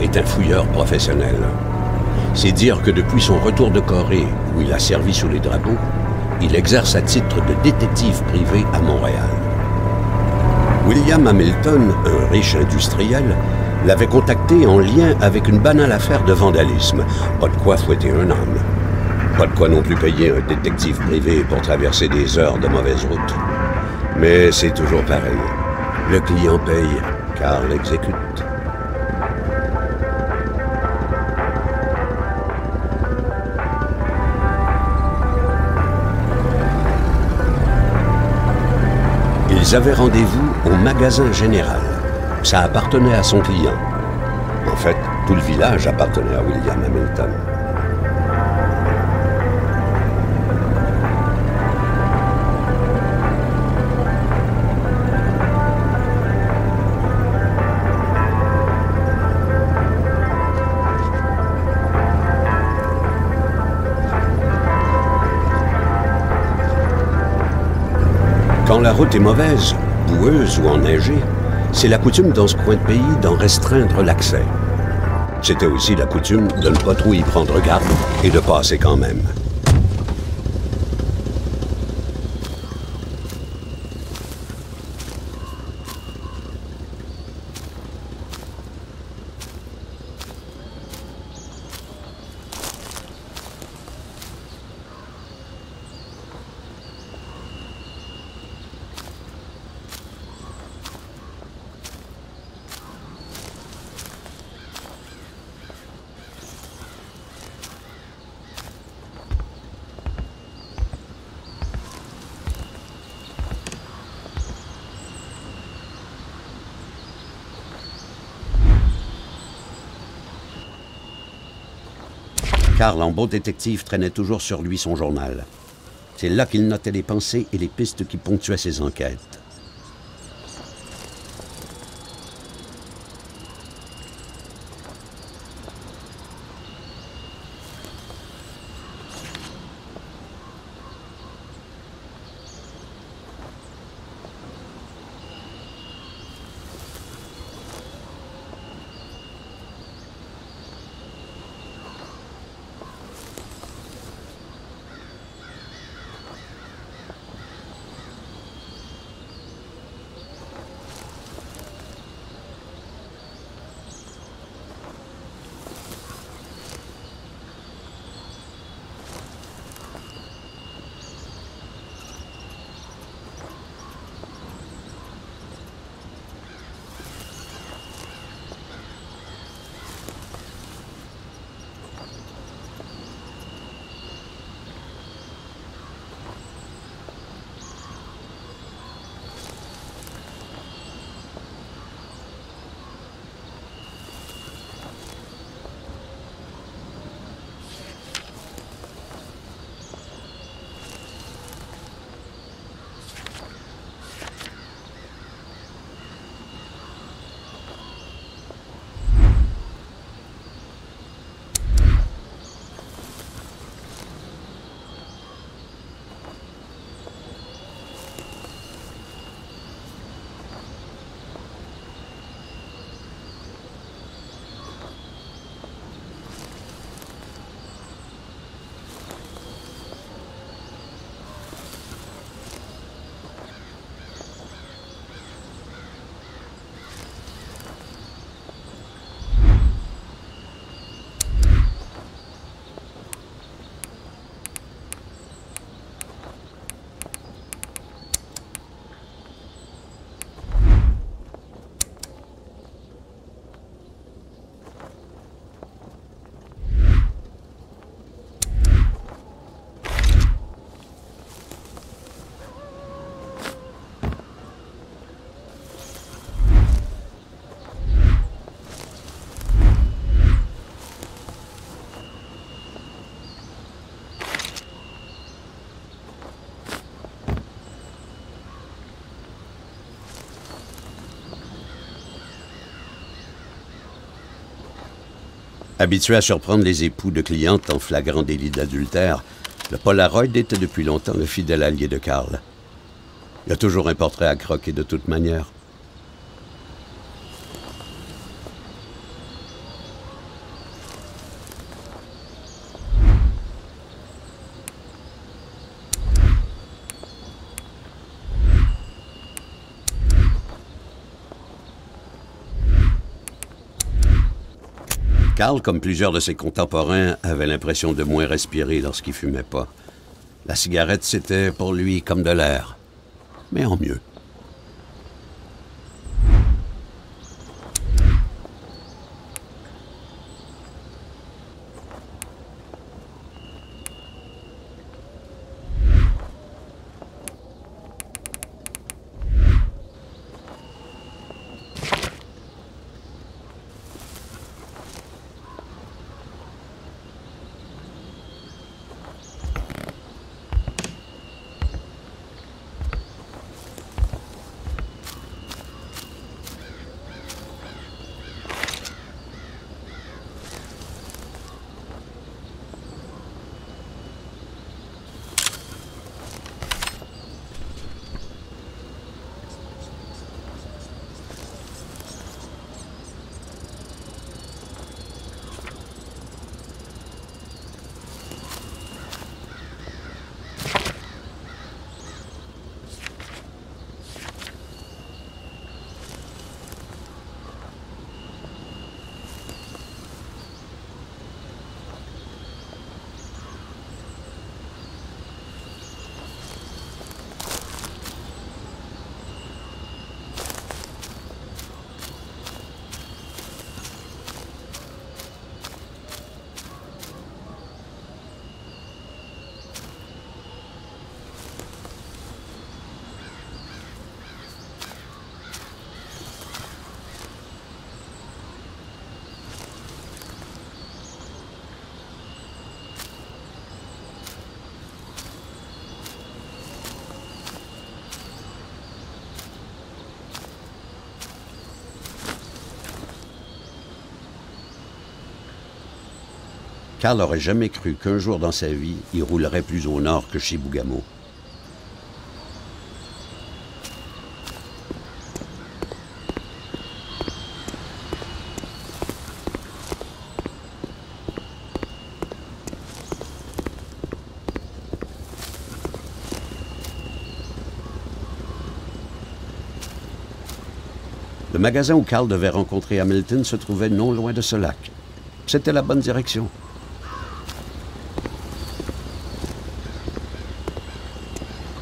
Est un fouilleur professionnel. C'est dire que depuis son retour de Corée, où il a servi sous les drapeaux, il exerce à titre de détective privé à Montréal. William Hamilton, un riche industriel, l'avait contacté en lien avec une banale affaire de vandalisme. Pas de quoi fouetter un homme. Pas de quoi non plus payer un détective privé pour traverser des heures de mauvaise route. Mais c'est toujours pareil. Le client paye, car l'exécute. Ils avaient rendez-vous au magasin général. Ça appartenait à son client. En fait, tout le village appartenait à William Hamilton. Route est mauvaise, boueuse ou enneigée, c'est la coutume dans ce coin de pays d'en restreindre l'accès. C'était aussi la coutume de ne pas trop y prendre garde et de passer quand même. Carl, en détective, traînait toujours sur lui son journal. C'est là qu'il notait les pensées et les pistes qui ponctuaient ses enquêtes. Habitué à surprendre les époux de clientes en flagrant délit d'adultère, le Polaroid était depuis longtemps le fidèle allié de Karl. Il a toujours un portrait à croquer de toute manière. Carl, comme plusieurs de ses contemporains, avait l'impression de moins respirer lorsqu'il fumait pas. La cigarette, c'était pour lui comme de l'air, mais en mieux. Carl n'aurait jamais cru qu'un jour dans sa vie, il roulerait plus au nord que chez Bougamo. Le magasin où Carl devait rencontrer Hamilton se trouvait non loin de ce lac. C'était la bonne direction.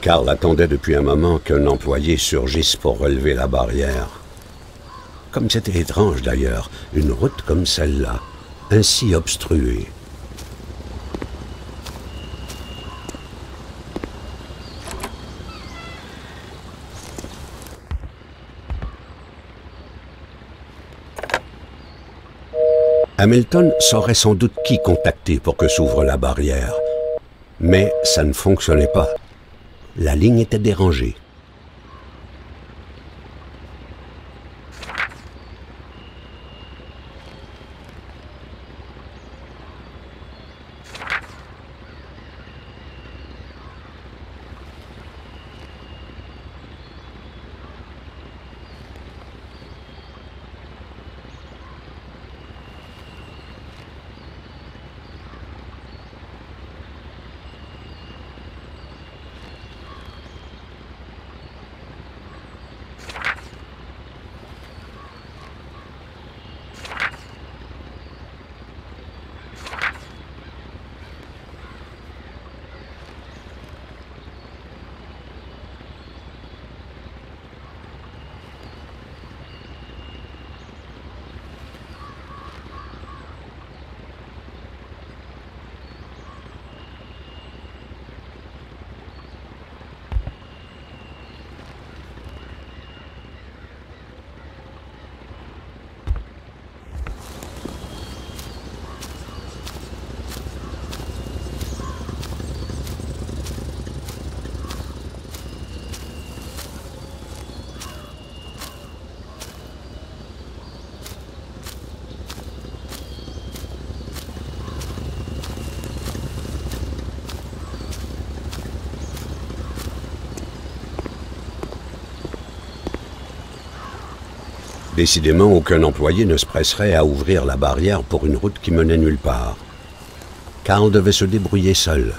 Carl attendait depuis un moment qu'un employé surgisse pour relever la barrière. Comme c'était étrange d'ailleurs, une route comme celle-là, ainsi obstruée. Hamilton saurait sans doute qui contacter pour que s'ouvre la barrière. Mais ça ne fonctionnait pas. La ligne était dérangée. Décidément, aucun employé ne se presserait à ouvrir la barrière pour une route qui menait nulle part. Carl devait se débrouiller seul.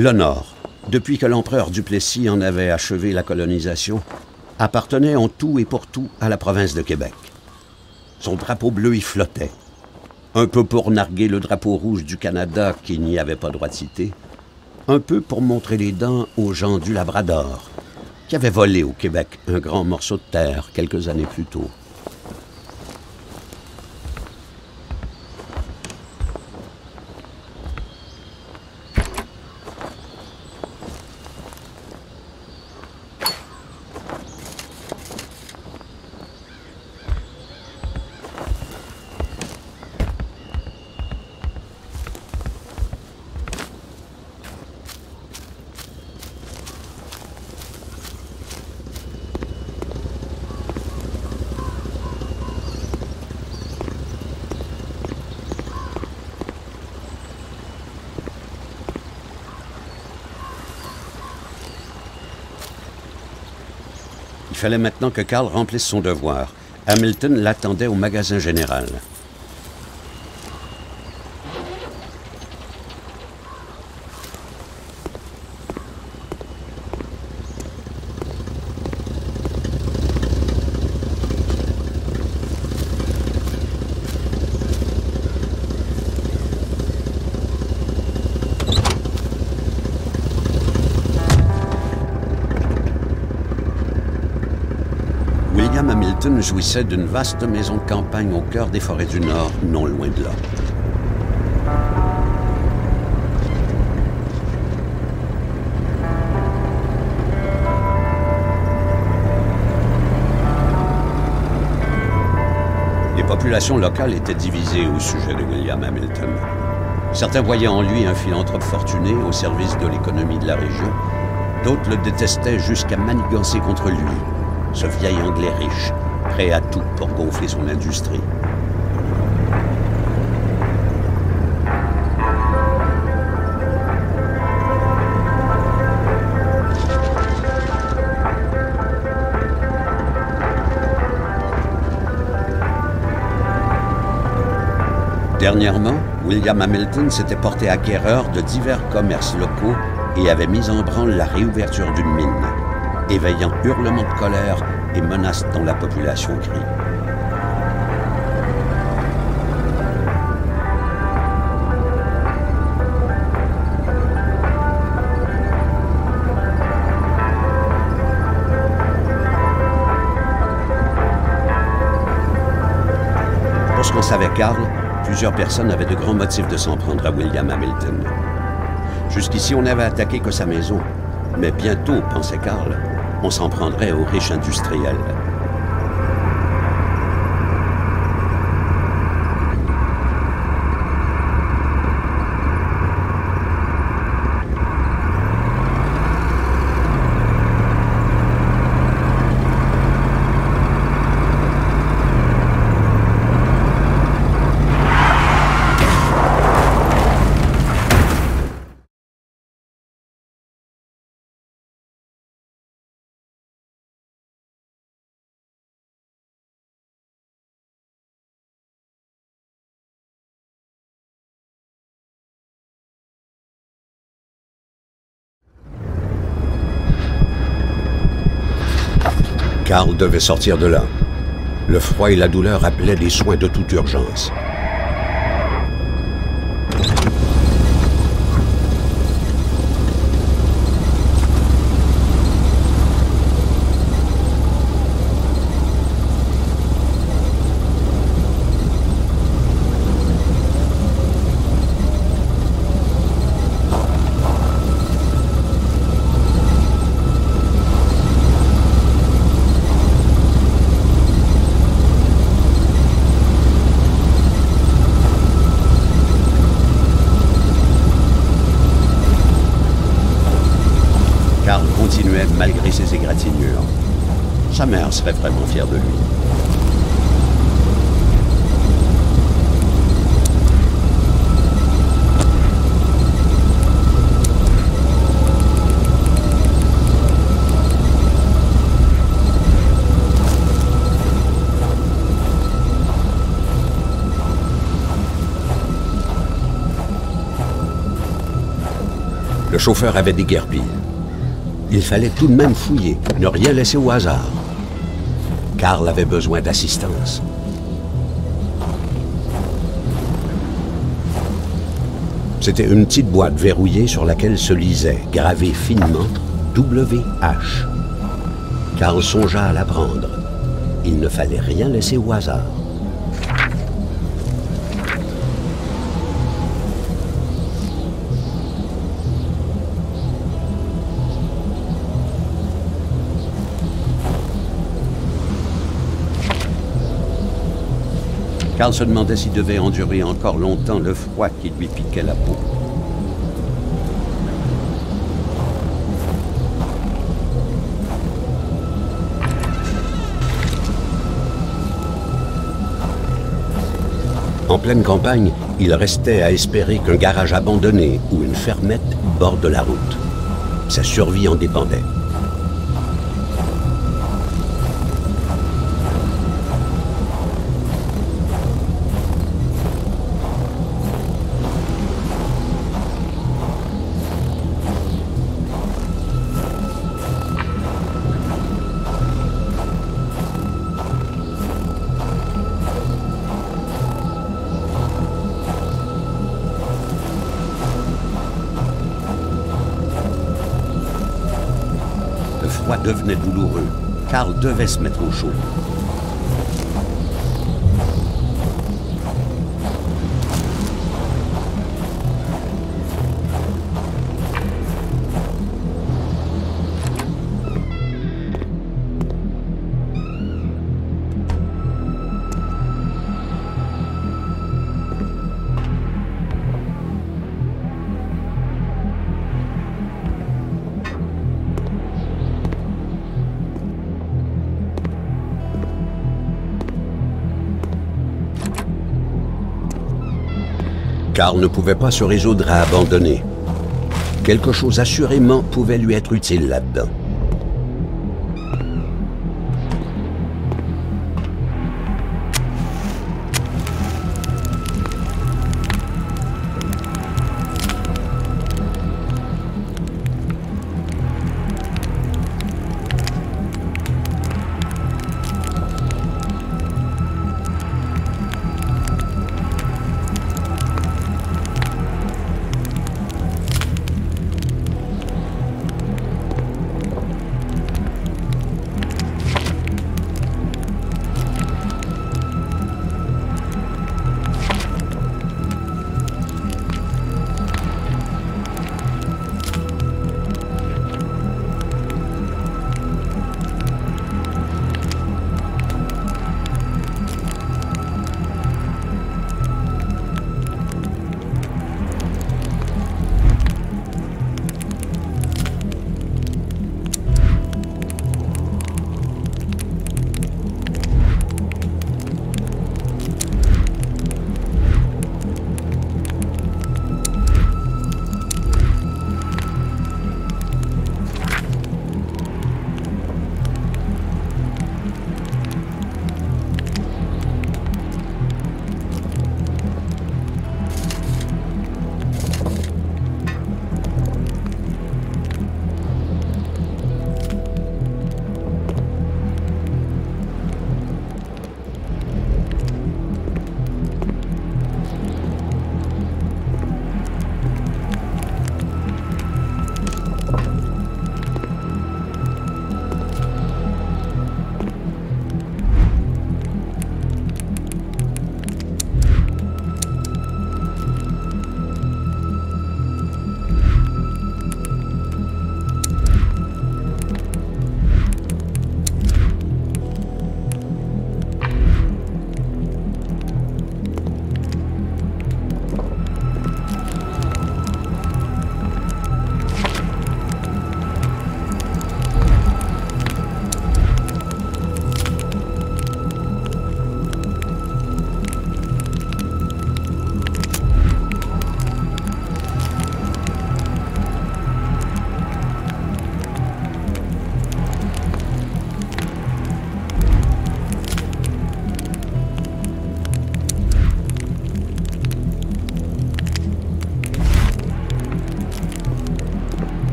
Le Nord, depuis que l'empereur Duplessis en avait achevé la colonisation, appartenait en tout et pour tout à la province de Québec. Son drapeau bleu y flottait, un peu pour narguer le drapeau rouge du Canada qui n'y avait pas droit de citer, un peu pour montrer les dents aux gens du Labrador, qui avaient volé au Québec un grand morceau de terre quelques années plus tôt. Fallait maintenant que Karl remplisse son devoir. Hamilton l'attendait au magasin général. Hamilton jouissait d'une vaste maison de campagne au cœur des forêts du Nord, non loin de là. Les populations locales étaient divisées au sujet de William Hamilton. Certains voyaient en lui un philanthrope fortuné au service de l'économie de la région. D'autres le détestaient jusqu'à manigancer contre lui, ce vieil Anglais riche, à tout pour gonfler son industrie. Dernièrement, William Hamilton s'était porté acquéreur de divers commerces locaux et avait mis en branle la réouverture d'une mine éveillant hurlements de colère et menaces dans la population grise. Pour ce qu'on savait, Karl, plusieurs personnes avaient de grands motifs de s'en prendre à William Hamilton. Jusqu'ici, on n'avait attaqué que sa maison. Mais bientôt, pensait Karl, on s'en prendrait aux riches industriels. Karl devait sortir de là. Le froid et la douleur appelaient des soins de toute urgence. Malgré ses égratignures. Sa mère serait vraiment fière de lui. Le chauffeur avait déguerpi. Il fallait tout de même fouiller, ne rien laisser au hasard. Carl avait besoin d'assistance. C'était une petite boîte verrouillée sur laquelle se lisait, gravé finement, WH. Carl songea à la prendre. Il ne fallait rien laisser au hasard. Carl se demandait s'il devait endurer encore longtemps le froid qui lui piquait la peau. En pleine campagne, il restait à espérer qu'un garage abandonné ou une fermette borde la route. Sa survie en dépendait. Devenait douloureux. Karl devait se mettre au chaud. Carl ne pouvait pas se résoudre à abandonner. Quelque chose assurément pouvait lui être utile là-dedans.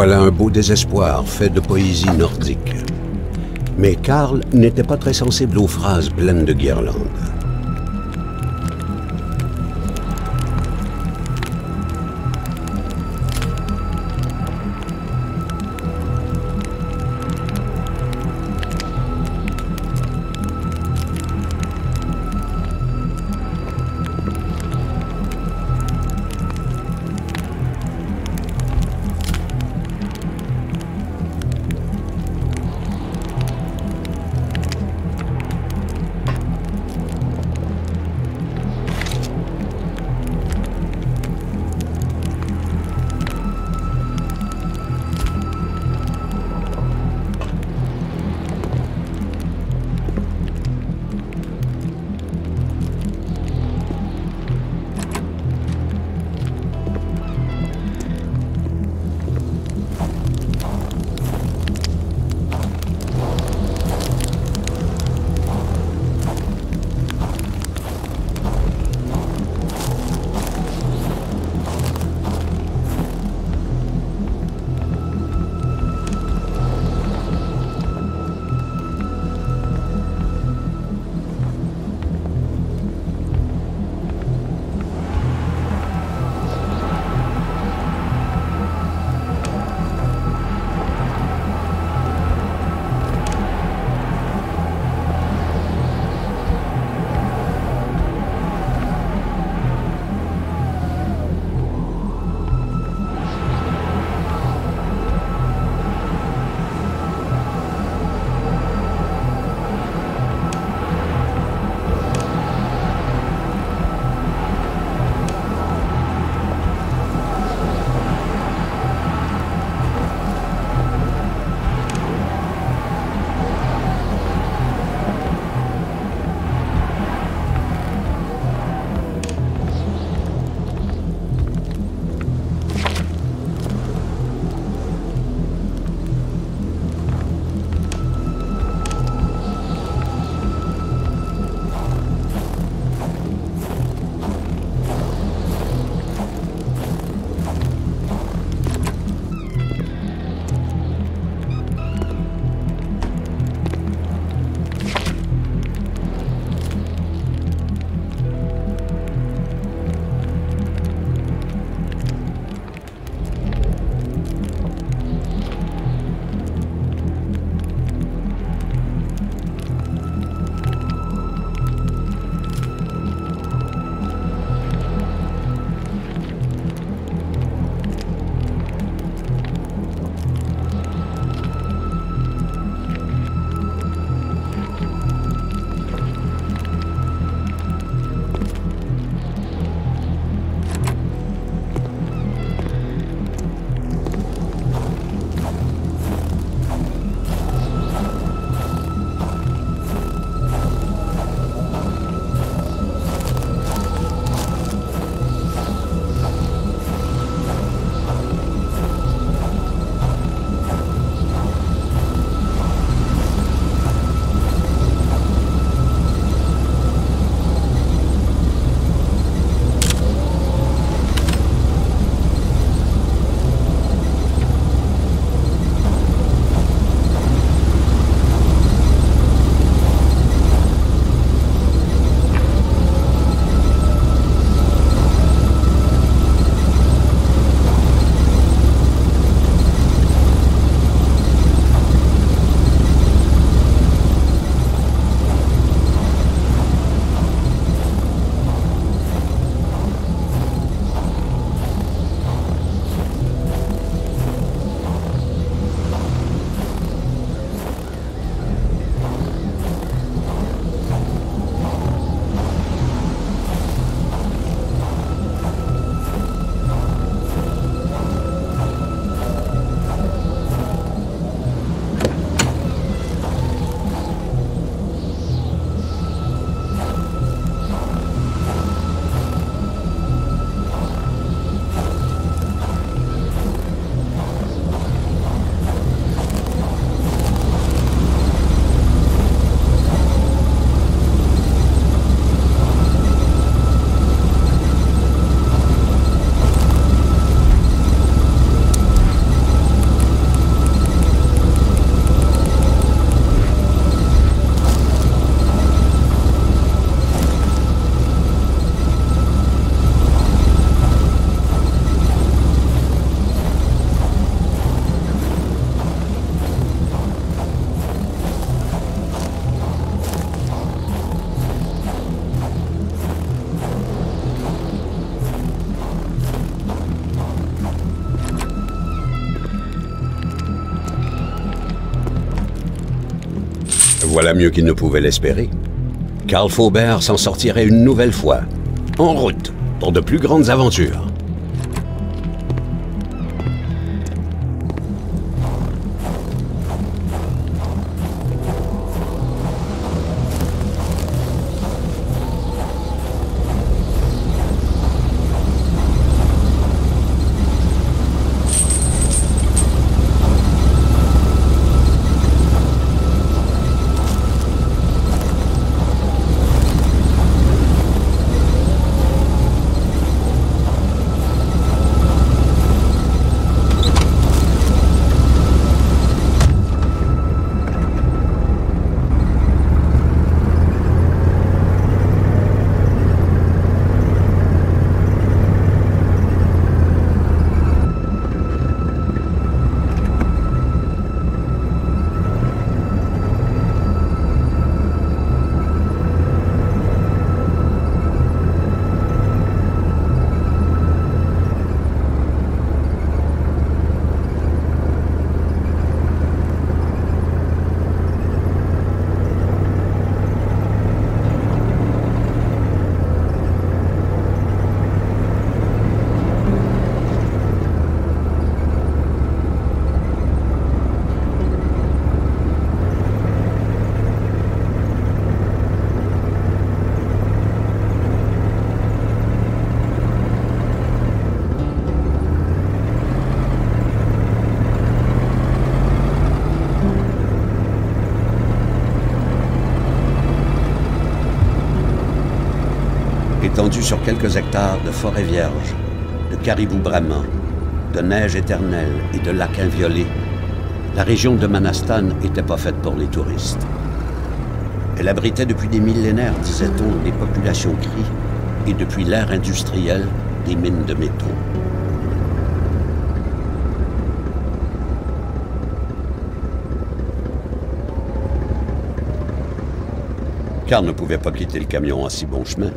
Voilà un beau désespoir fait de poésie nordique. Mais Karl n'était pas très sensible aux phrases pleines de guirlandes. Mieux qu'il ne pouvait l'espérer. Karl Faubert s'en sortirait une nouvelle fois, en route pour de plus grandes aventures. Sur quelques hectares de forêts vierges, de caribous bramants, de neige éternelle et de lacs inviolés, la région de Manastan n'était pas faite pour les touristes. Elle abritait depuis des millénaires, disait-on, des populations cries et depuis l'ère industrielle, des mines de métaux. Car ne pouvait pas quitter le camion en si bon chemin.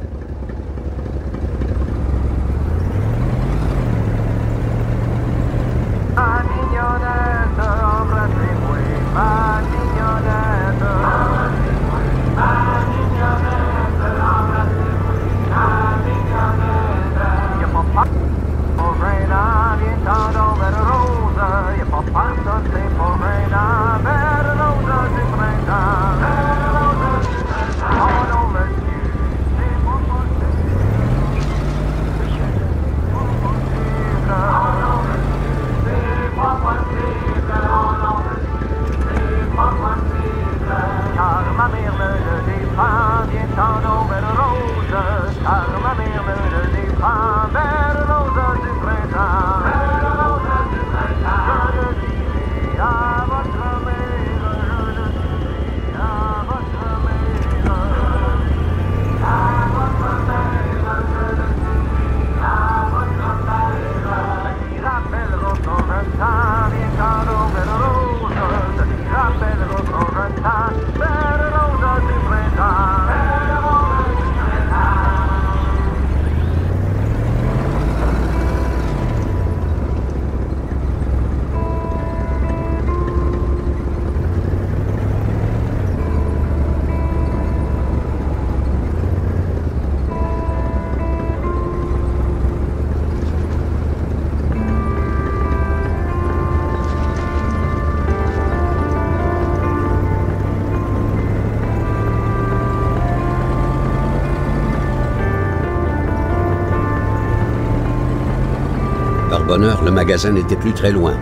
Le magasin n'était plus très loin.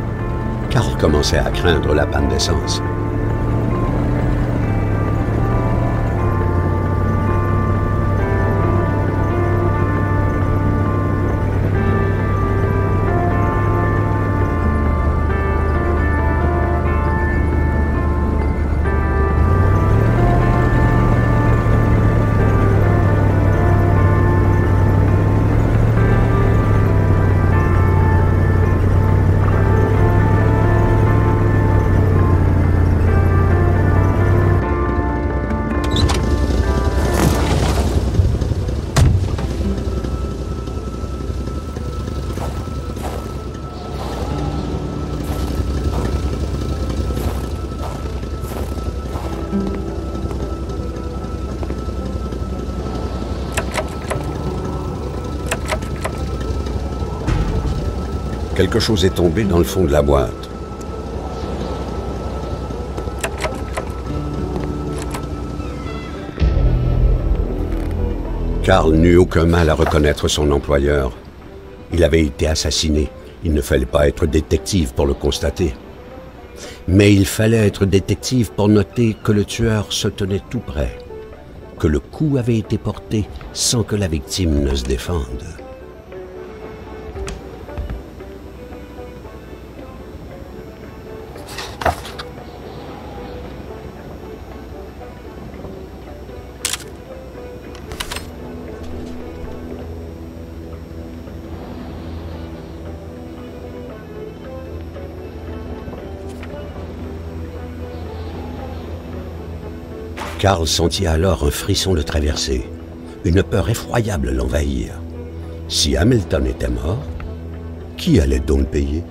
Carl commençait à craindre la panne d'essence. Quelque chose est tombé dans le fond de la boîte. Karl n'eut aucun mal à reconnaître son employeur. Il avait été assassiné. Il ne fallait pas être détective pour le constater. Mais il fallait être détective pour noter que le tueur se tenait tout près, que le coup avait été porté sans que la victime ne se défende. Karl sentit alors un frisson le traverser. Une peur effroyable l'envahir. Si Hamilton était mort, qui allait donc le payer?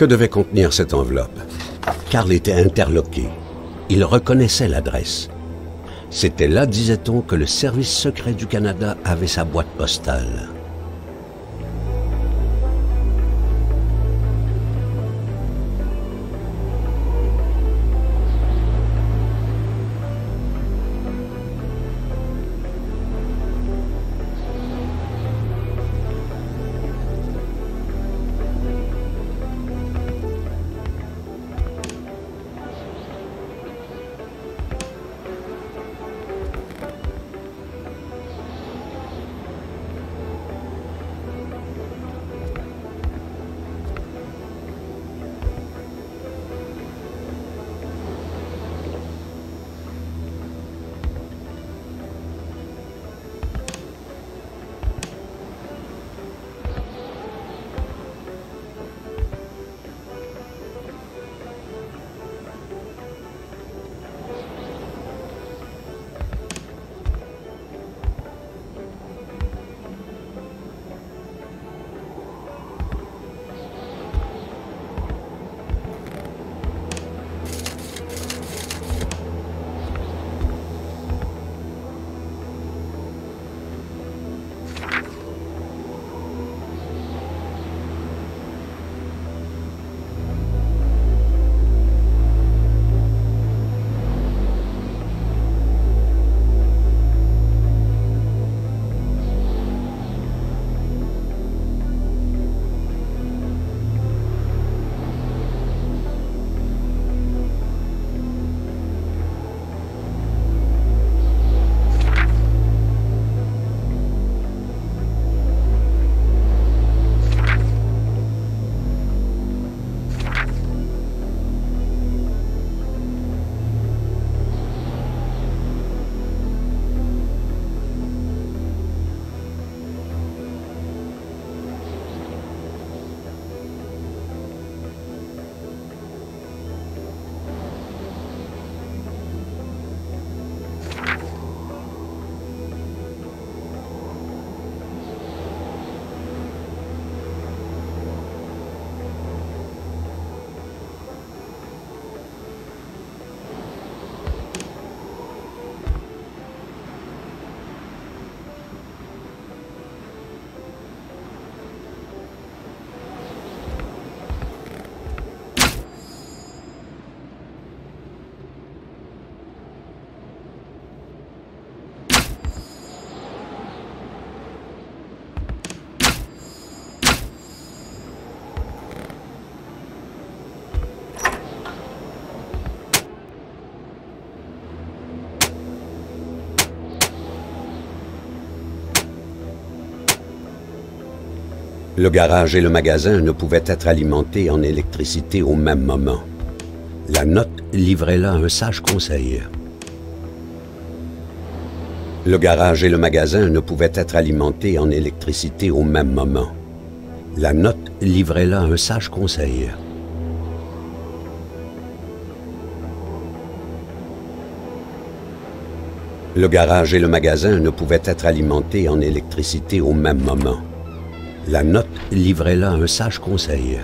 Que devait contenir cette enveloppe? Karl était interloqué. Il reconnaissait l'adresse. C'était là, disait-on, que le service secret du Canada avait sa boîte postale. Le garage et le magasin ne pouvaient être alimentés en électricité au même moment. La note livrait là un sage conseil. Le garage et le magasin ne pouvaient être alimentés en électricité au même moment. La note livrait là un sage conseil. Le garage et le magasin ne pouvaient être alimentés en électricité au même moment. La note livrait là un sage conseil.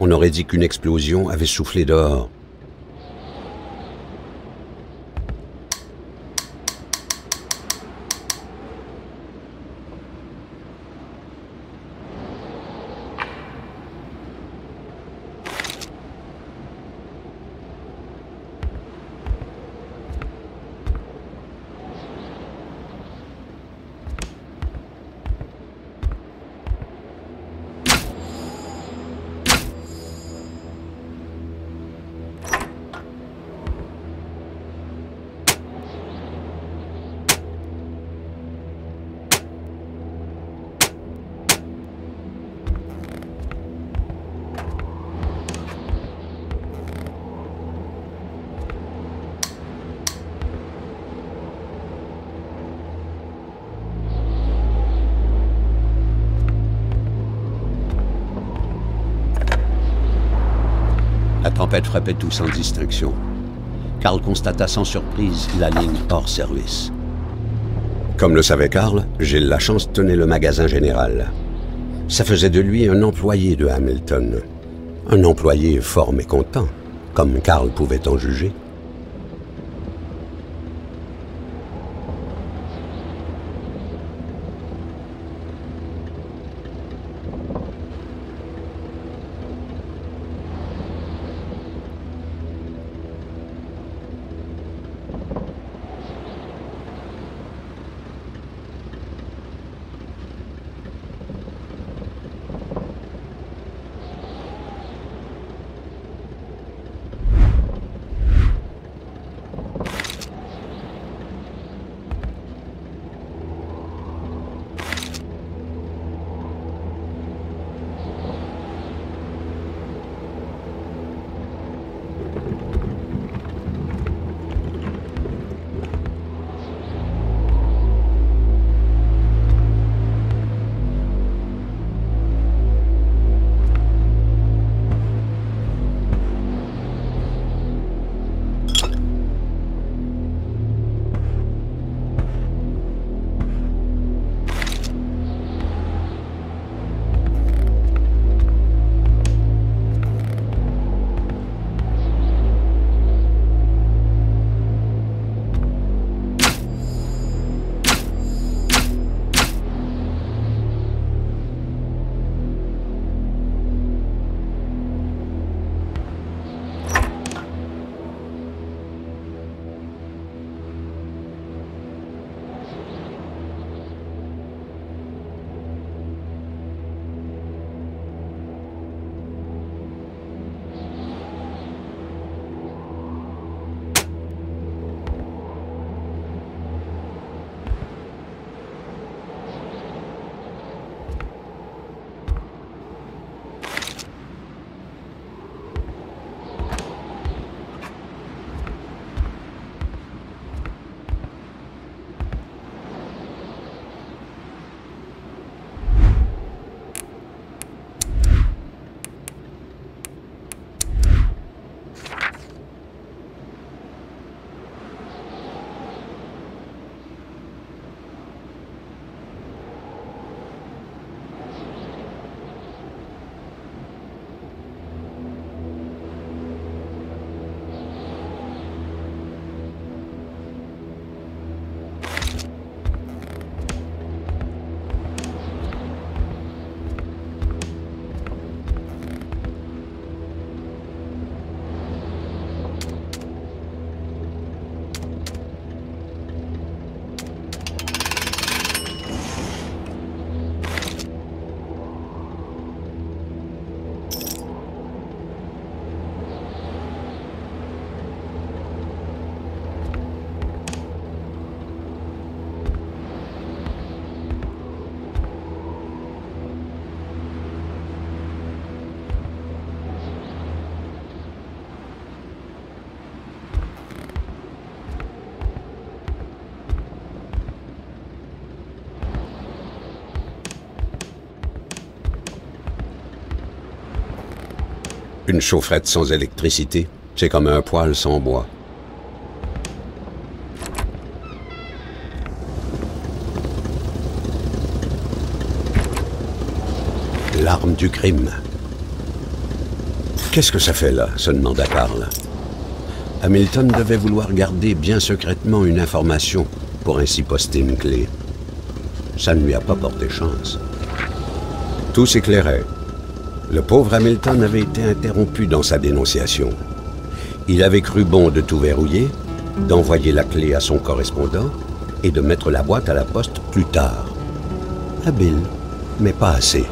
On aurait dit qu'une explosion avait soufflé dehors. Tout sans distinction. Karl constata sans surprise la ligne hors service. Comme le savait Karl, Gilles Lachance tenait le magasin général. Ça faisait de lui un employé de Hamilton. Un employé fort mécontent, comme Karl pouvait en juger. Une chaufferette sans électricité, c'est comme un poêle sans bois. L'arme du crime. Qu'est-ce que ça fait là se demanda Karl. Hamilton devait vouloir garder bien secrètement une information pour ainsi poster une clé. Ça ne lui a pas porté chance. Tout s'éclairait. Le pauvre Hamilton avait été interrompu dans sa dénonciation. Il avait cru bon de tout verrouiller, d'envoyer la clé à son correspondant et de mettre la boîte à la poste plus tard. Habile, mais pas assez.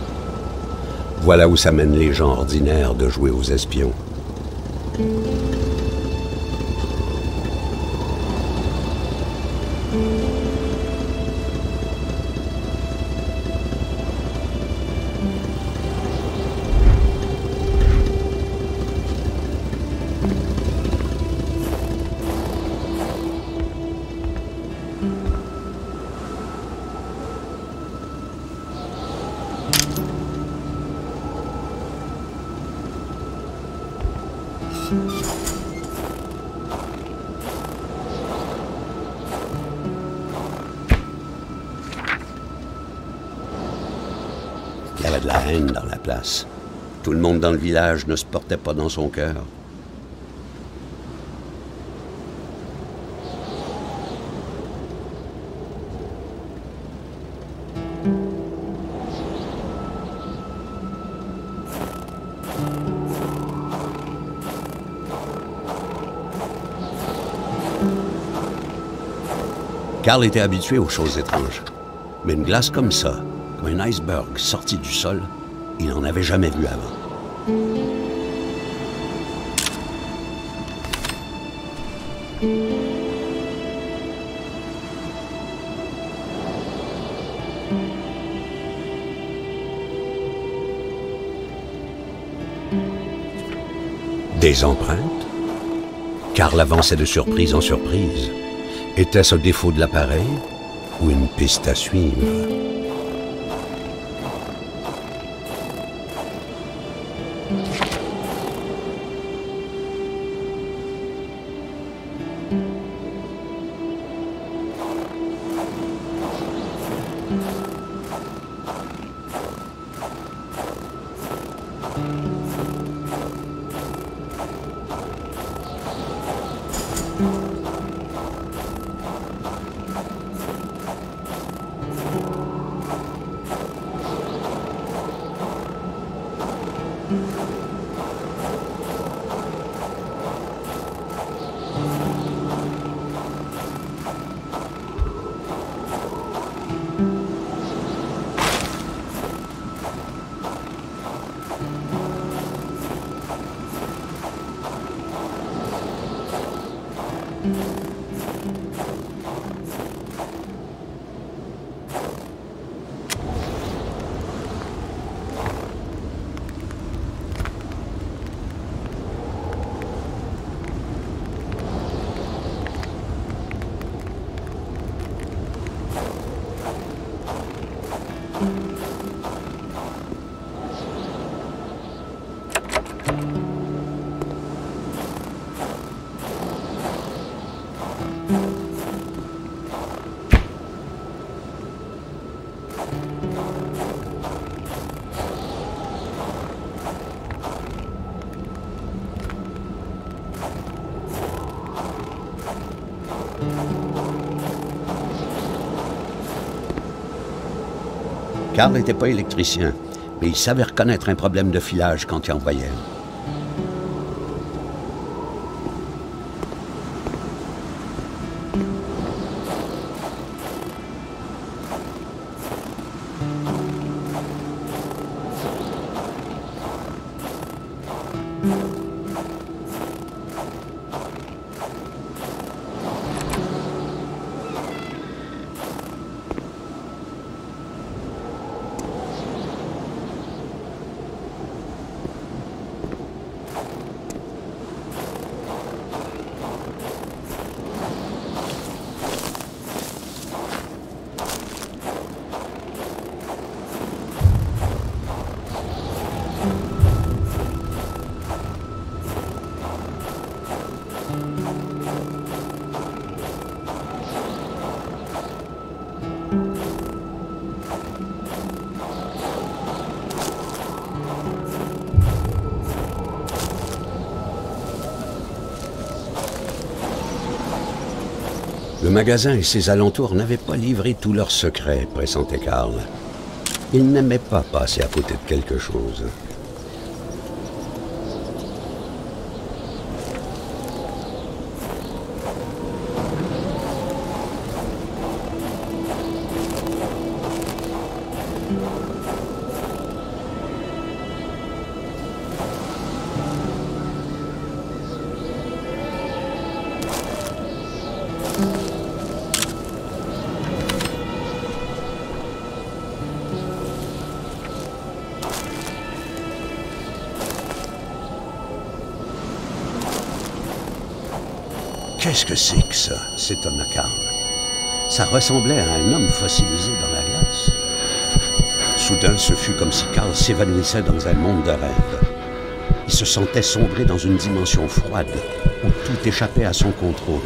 Voilà où s'amènent les gens ordinaires de jouer aux espions. Dans la place. Tout le monde dans le village ne se portait pas dans son cœur. Carl était habitué aux choses étranges. Mais une glace comme ça, comme un iceberg sorti du sol, il n'en avait jamais vu avant. Des empreintes Carl avançait de surprise en surprise. Était-ce au défaut de l'appareil ou une piste à suivre Carl n'était pas électricien, mais il savait reconnaître un problème de filage quand il en voyait magasin et ses alentours n'avaient pas livré tous leurs secrets, pressentait Karl. Il n'aimait pas passer à côté de quelque chose. Que c'est que ça s'étonna Karl. Ça ressemblait à un homme fossilisé dans la glace. Soudain, ce fut comme si Karl s'évanouissait dans un monde de rêve. Il se sentait sombrer dans une dimension froide où tout échappait à son contrôle.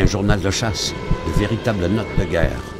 Un journal de chasse, de véritables notes de guerre.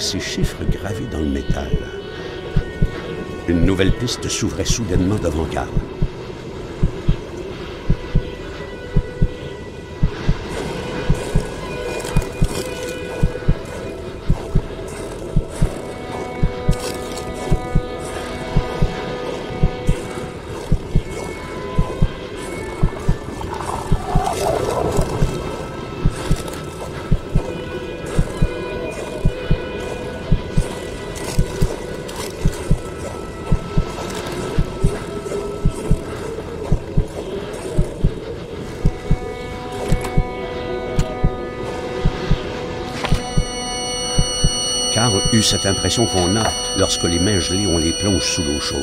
Ces chiffres gravés dans le métal Une nouvelle piste s'ouvrait soudainement devant Karl. Eut cette impression qu'on a lorsque les mains gelées on les plonge sous l'eau chaude.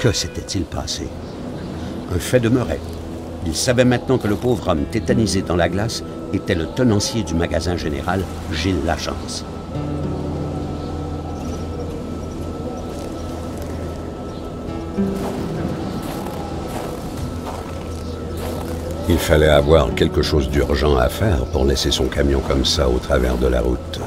Que s'était-il passé? Un fait demeurait. Il savait maintenant que le pauvre homme tétanisé dans la glace était le tenancier du magasin général, Gilles Lachance. Il fallait avoir quelque chose d'urgent à faire pour laisser son camion comme ça au travers de la route.